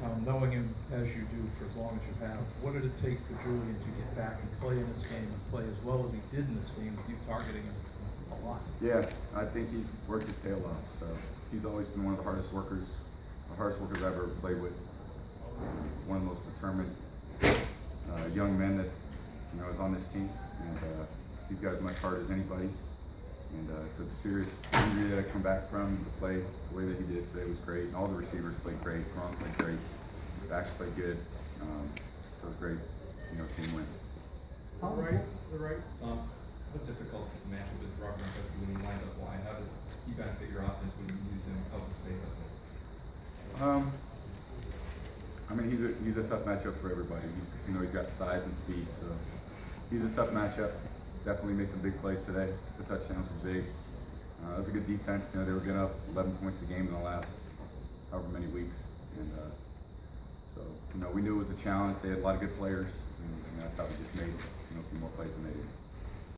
Tom, knowing him as you do for as long as you have, what did it take for Julian to get back and play in this game and play as well as he did in this game with you targeting him a lot? Yeah, I think he's worked his tail off. So he's always been one of the hardest workers, the hardest workers I've ever played with. Um, one of the most determined uh, young men that you know is on this team, and uh, he's got as much heart as anybody. And uh, it's a serious injury that I come back from. To play the way that he did today was great. And all the receivers played great. Gronk played great. Backs played good. Um, so it was great. You know, team win. The right, the right, Um, how difficult the matchup is Robert Gronkowski when he lines up wide? How does he benefit your offense when you use him out in space up there? Um, I mean, he's a he's a tough matchup for everybody. He's you know he's got size and speed, so he's a tough matchup. Definitely made some big plays today. The touchdowns were big. Uh, it was a good defense. You know, they were getting up 11 points a game in the last however many weeks, and uh, so you know we knew it was a challenge. They had a lot of good players, and, and I thought we just made you